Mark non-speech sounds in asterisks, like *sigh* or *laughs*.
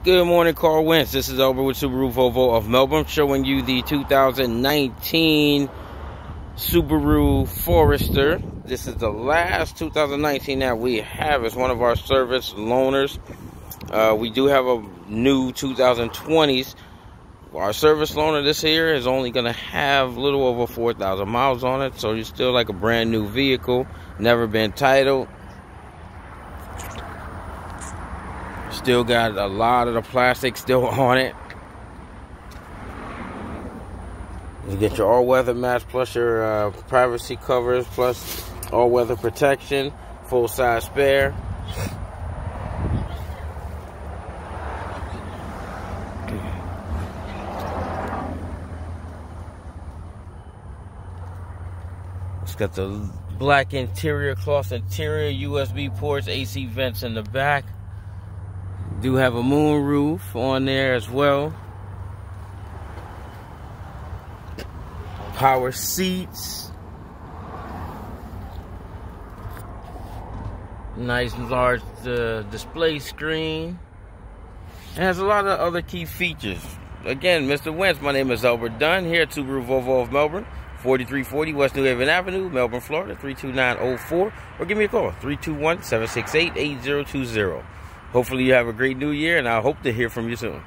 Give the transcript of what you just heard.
Good morning, Karl Wentz. This is Albert with Subaru Volvo of Melbourne, showing you the 2019 Subaru Forester. This is the last 2019 that we have as one of our service loaners. Uh, we do have a new 2020s. Our service loaner this year is only going to have a little over 4,000 miles on it, so you're still like a brand new vehicle, never been titled. Still got a lot of the plastic still *laughs* on it. You get your all-weather mats plus your uh, privacy covers plus all-weather protection, full-size spare. It's got the black interior, cloth interior, USB ports, AC vents in the back. Do have a moon roof on there as well. Power seats. Nice large uh, display screen. It has a lot of other key features. Again, Mr. Wentz, my name is Albert Dunn here at Subaru Volvo of Melbourne. 4340 West New Haven Avenue, Melbourne, Florida, 32904. Or give me a call, 321 768 8020. Hopefully, you have a great new year, and I hope to hear from you soon.